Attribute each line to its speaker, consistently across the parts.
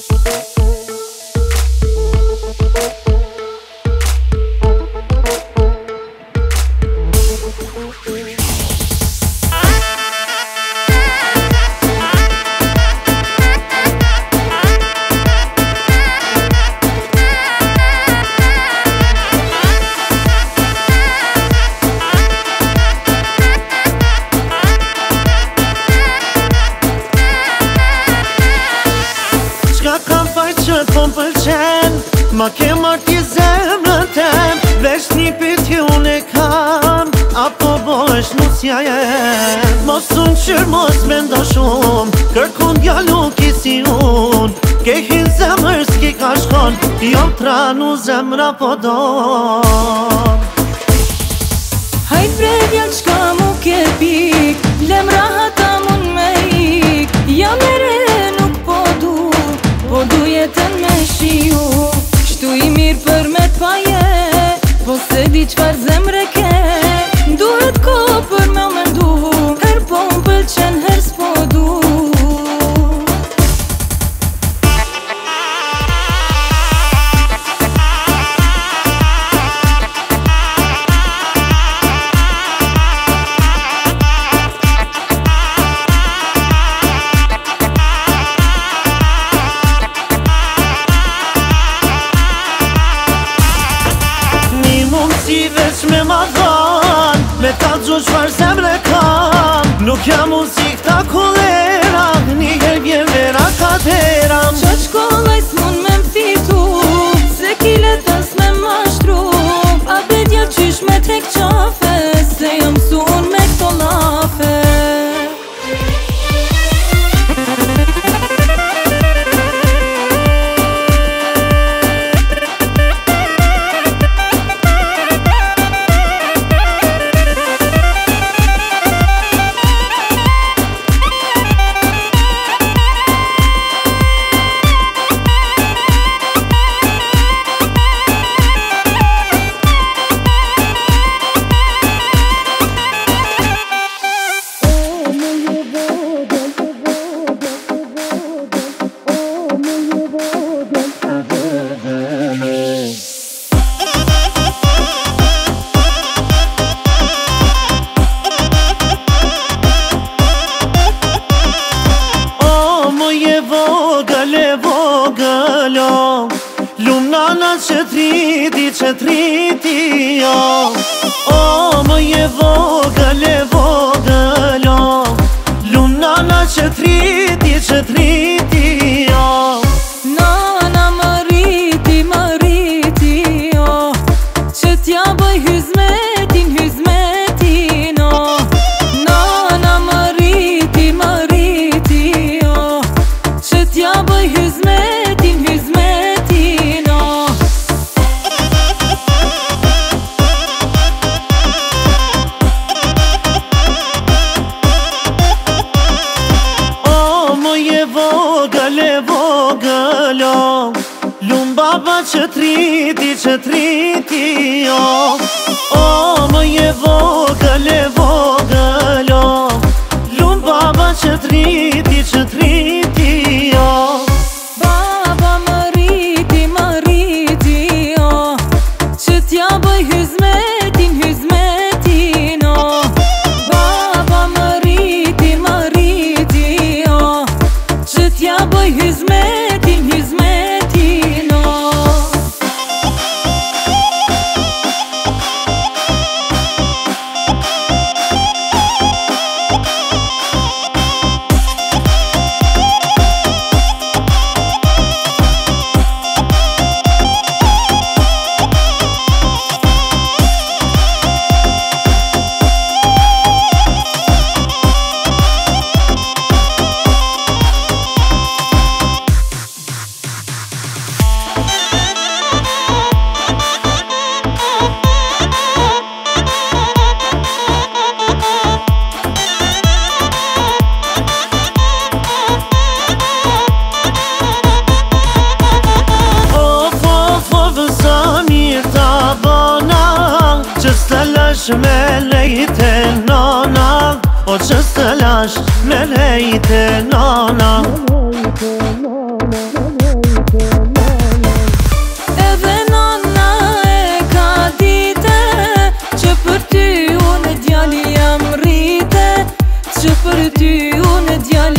Speaker 1: Thank you. ke marrë t'i zemrën tem Vesh një piti unë e kam Apo bosh nusja e Mos unë qërë mos me ndo shumë Kërkun dja si unë Ke hin zemrë s'ki ka shkon Jo pra nu zemrë apo do Hajt brevja qka mu ke pik
Speaker 2: Lemra rahat di qëfar zemre ke Duhet ko për me më ndu Her po më pëllë qenë
Speaker 1: kam Nuk jam u vetriti jo oh, O oh, më je vojnë 3 ditë që lash me lejte nana O që së lash me lejte nana
Speaker 2: Për ty unë djali jam rrite Që për ty unë djali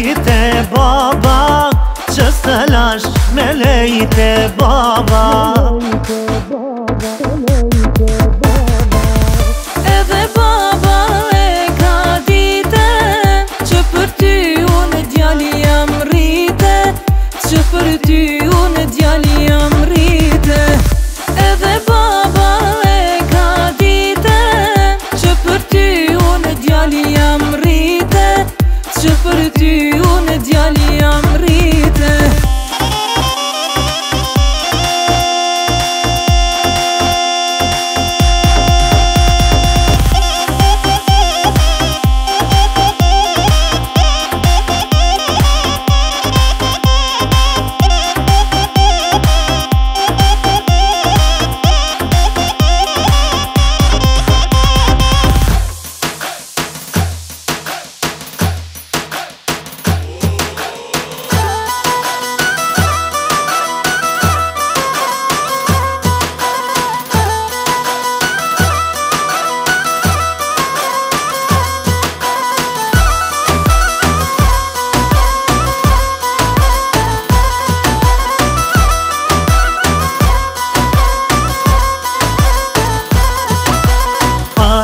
Speaker 1: lejte baba Që së lash me lejte baba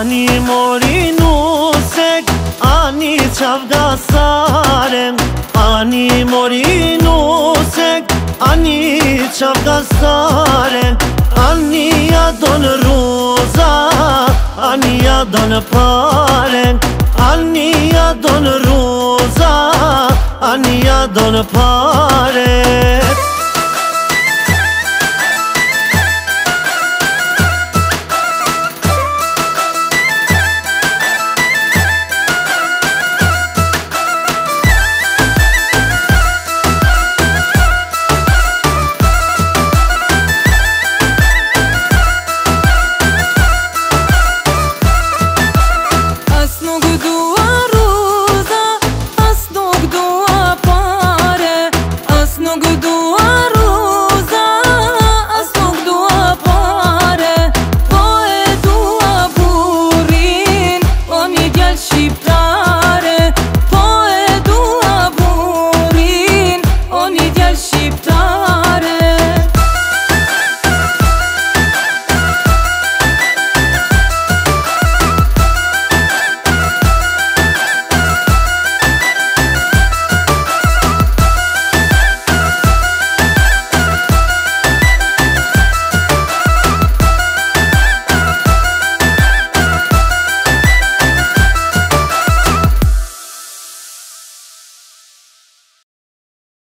Speaker 1: Ani mori nusek, ani qavda sarem Ani mori nusek, ani qavda Ani adon ruza, ani adon paren Ani adon ruza, ani adon paren